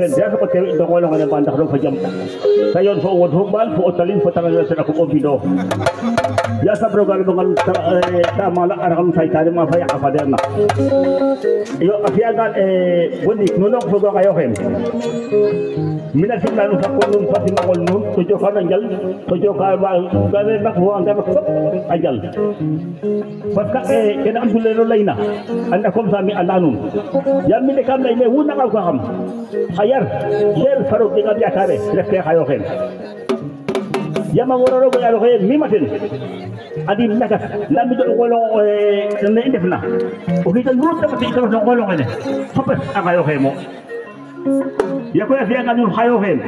ɓen deafe ko tawi ɗo wolo ngone mbanda ɗon ko jaam tayon fo won hombal fo o talin fo tawa wesata ko ɓofiɗo ya sabrogal ɓe ngal tamala ara kam faytade ma fay a faderna yo a fiyagal e woni nonon fo gonga yo hen mina sinna nu fakko nun fatimagol nun to jokano jal to joka gawe mak fo gawe fop a jal par ce que e ene andule no layna anda comme ça mi anda nun yam minde kam layne wunagal ko xam خیر خیر فرو دیگه بیا کاره لپه خیر خیر yama wororo ko yalo koy mimaten adi nakas lami do ko lo ne defna o ki tan nurut tamat ko do ko lo ne hopas agayo koy mo. Ya ko fiya ngam khayo hen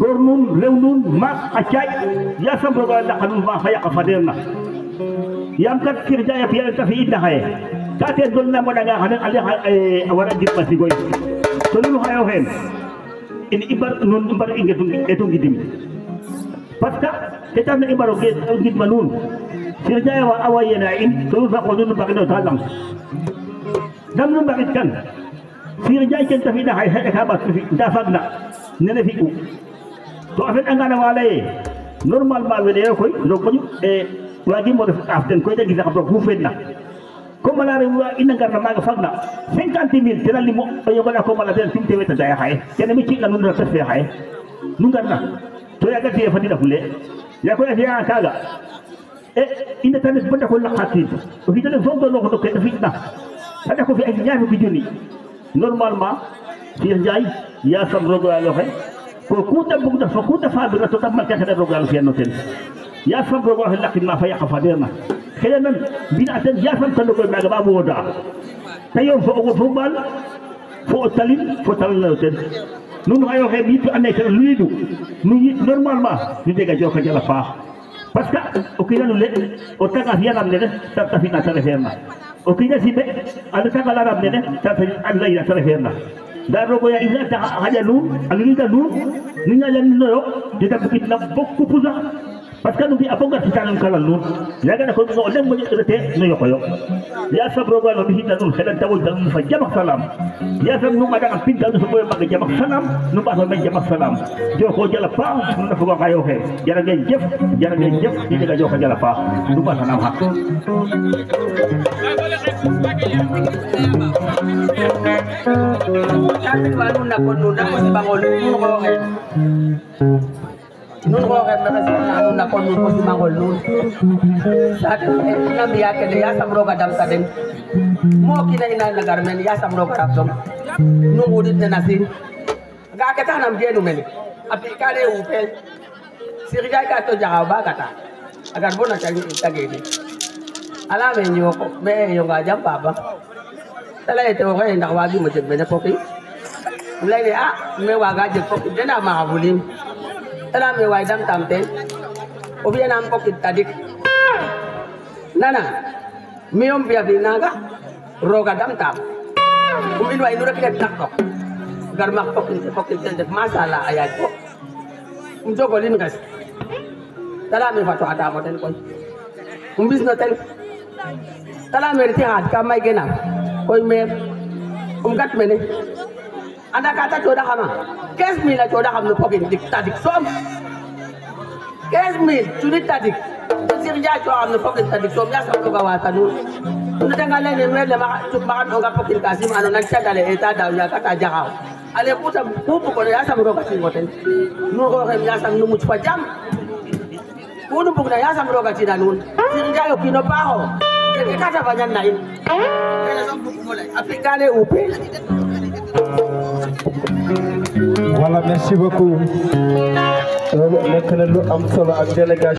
gor nun rew nun ma acay ya sam do da kadum ba khaya fa demna yam tak kirja ya piyal ta fi ta hay ka te dolna mo daga hadan ali awara di pasi goy to lu hayo hen in ibar non ibar inge tum e tum gidim paska te tan ibar o ge gid manun kirja ya wa awayna in to fa qodun bagno talam dam num bagit kan kirja ken ta fi da hay ka bas fi da fagna nene fi to afen angana walaye normalement wede koy do ko e waji mo def aften koy da gisa ko fu fetna ko mala re wa ina garna maga fagna 50000 tena limo yo bala ko mala ten timte weta da hay kene mi ci la nun ra fe hay nun garna to ya gati fa dina fule ya ko ya kaga e ina tan banda ko lakati o hitale fondo no ko to fitna kada ko fi ay ñaafi ko joni normalement Cheikh Ndiaye ya sam rogo ya loxe ko kuta bugda fa kuta fabira to tam makka kada rogo ya fiyanno ten يا فم رواه لك ما فيا خفادينا خلينا من بين أتم يا فم تلوك المعجبة بودا. تيوم فوق فوبال فوق تلين فوق تلين لا تد نون هايو هم يتو أن يصير لويدو. نون يت نورمال ما. نتيجة جو كجلا فا. بس كا أوكي لا نل أوتا كافيا لا نل تب تفي ناصر هيرنا أوكي لا سيب أنا تا كلا رام نل تب تفي أنلا ناصر هيرنا دارو كويا إذا تا هاجا لو أنلا تا لو نيا جن نيو تتبكي تلا بوكو بوزا parce que nu bi abonga titanam kala nu ya ga ko no dem mo te no yoko yo ya sab rogo no hitan nu hedan tawul dan fa jamak salam ya nu mada am pinta jamak salam ba so jamak salam jo ko jala pa nu na ko kayo he jara ngeen jëf jara ngeen jëf ni daga jo ko jala pa nu ba sanam hak nak pun nunda mesti bangun nun rohe. Nun rohe mereka sebenarnya nun bangun nun. Saat kita biar ke dia samro kadam kadem. Mau kita ina negar men ya samro kadam dom. Nun udit nasin. Nam nu men. Api kare upe. Sirja ka to jaga. Agar bona cari kita gini. Ala men yo me yo ga jam baba. tala ite ko nda wagi mo mulai ni ah me waga jeg poki dena ma habulim tala mai wai dam tamte obiya nam ko kitadik nana miyom biya bi naga roga dam tam um inwa inura kita takok gar mak ko kin ko kin tende masala ayat ko um jogo lin gas tala mai fato ata moten ko um bisno ten tala mai ti hat ka mai gena koy mer um gat mene anda kata coda xama 15000 la coda xam no dik tadik som 15000 cuni tadik. Sir ja co xam no tadik som ya sa ko ga wata nu nu danga le ne mer le ma cuk ma no ga pogin kasim ano nan cagale eta daw ya kata jaxaw ale kuta pupu ko ya sam roga ci ngoten. Nu ko xem ya sam nu muc fa jam. Kunu bugna ya sam roga ci na nun. Sir yo kino paho kata banyan na in Africané UP. Voilà, merci beaucoup. nekk na lu am solo ak délégation